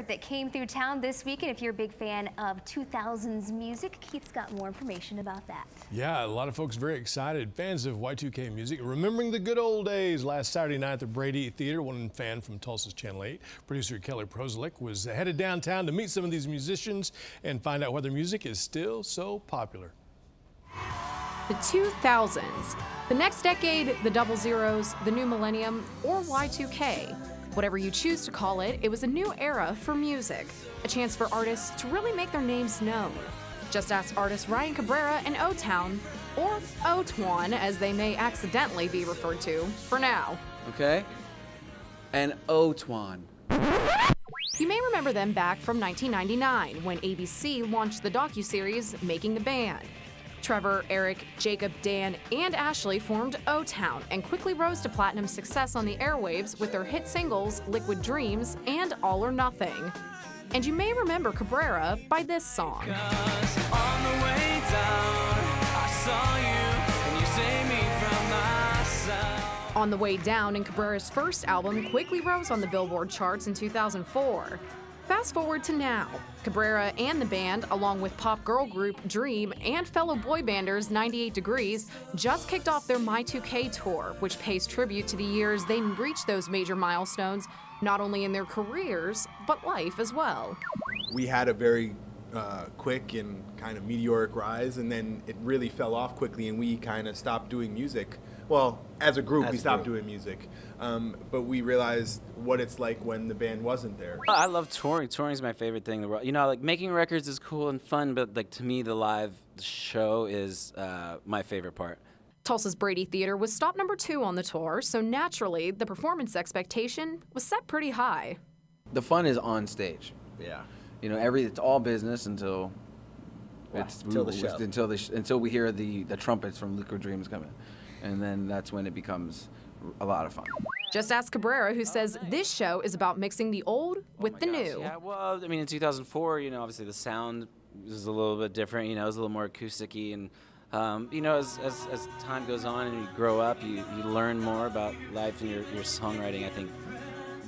concert that came through town this week. And if you're a big fan of 2000s music, Keith's got more information about that. Yeah, a lot of folks very excited. Fans of Y2K music, remembering the good old days. Last Saturday night at the Brady Theater, one fan from Tulsa's Channel 8, producer Kelly Prozialeck, was headed downtown to meet some of these musicians and find out why their music is still so popular. The 2000s, the next decade, the double zeros, the new millennium, or Y2K. Whatever you choose to call it, it was a new era for music, a chance for artists to really make their names known. Just ask artist Ryan Cabrera and O-Town, or O-Twan as they may accidentally be referred to, for now. Okay? And O-Twan. You may remember them back from 1999 when ABC launched the docuseries Making the Band. Trevor, Eric, Jacob, Dan, and Ashley formed O Town and quickly rose to platinum success on the airwaves with their hit singles Liquid Dreams and All or Nothing. And you may remember Cabrera by this song. On the Way Down in Cabrera's first album quickly rose on the Billboard charts in 2004. Fast forward to now. Cabrera and the band, along with pop girl group Dream and fellow boy banders 98 Degrees, just kicked off their My2K tour, which pays tribute to the years they reached those major milestones, not only in their careers, but life as well. We had a very uh, quick and kind of meteoric rise, and then it really fell off quickly, and we kind of stopped doing music well, as a group, as we stopped group. doing music, um, but we realized what it's like when the band wasn't there. I love touring. Touring is my favorite thing in the world. You know, like making records is cool and fun, but like to me, the live show is uh, my favorite part. Tulsa's Brady Theater was stop number two on the tour, so naturally, the performance expectation was set pretty high. The fun is on stage. Yeah. You know, every it's all business until it's until the show. until the until we hear the the trumpets from Liquid Dreams coming and then that's when it becomes a lot of fun. Just ask Cabrera, who says this show is about mixing the old with oh the gosh, new. Yeah, well, I mean, in 2004, you know, obviously the sound was a little bit different. You know, it was a little more acousticy, and um, you know, as, as, as time goes on and you grow up, you, you learn more about life and your, your songwriting. I think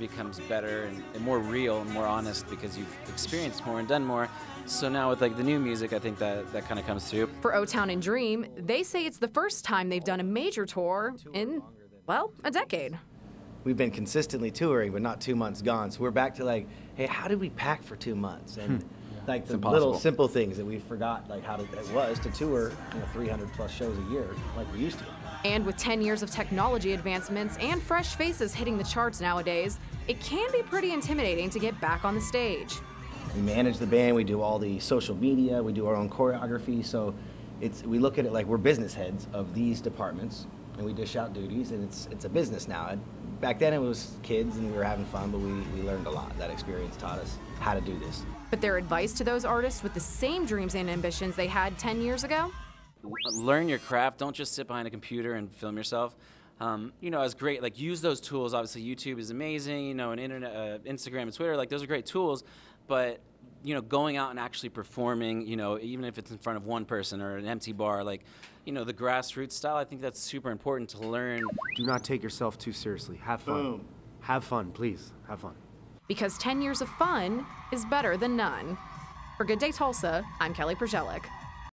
becomes better and, and more real and more honest because you've experienced more and done more. So now with like the new music, I think that that kind of comes through. For O Town and Dream, they say it's the first time they've done a major tour in, well, a decade. We've been consistently touring, but not two months gone. So we're back to like, hey, how did we pack for two months? And hmm. Like the little simple things that we forgot, like how to, it was to tour, you know, 300 plus shows a year, like we used to. And with 10 years of technology advancements and fresh faces hitting the charts nowadays, it can be pretty intimidating to get back on the stage. We manage the band, we do all the social media, we do our own choreography. So it's, we look at it like we're business heads of these departments and we dish out duties and it's, it's a business now. Back then it was kids and we were having fun, but we, we learned a lot. That experience taught us how to do this. But their advice to those artists with the same dreams and ambitions they had 10 years ago? Learn your craft. Don't just sit behind a computer and film yourself. Um, you know, it's great. Like, use those tools. Obviously, YouTube is amazing. You know, and internet, uh, Instagram and Twitter. Like, those are great tools but you know, going out and actually performing, you know, even if it's in front of one person or an empty bar, like, you know, the grassroots style, I think that's super important to learn. Do not take yourself too seriously. Have fun. Boom. Have fun, please. Have fun. Because 10 years of fun is better than none. For Good Day Tulsa, I'm Kelly Prozialeck.